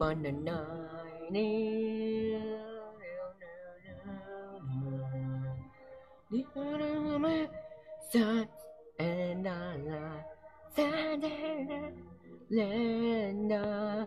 on the night. Sun and la